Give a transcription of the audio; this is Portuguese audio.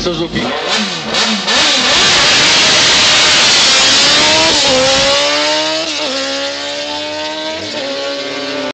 Suzuki.